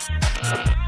Música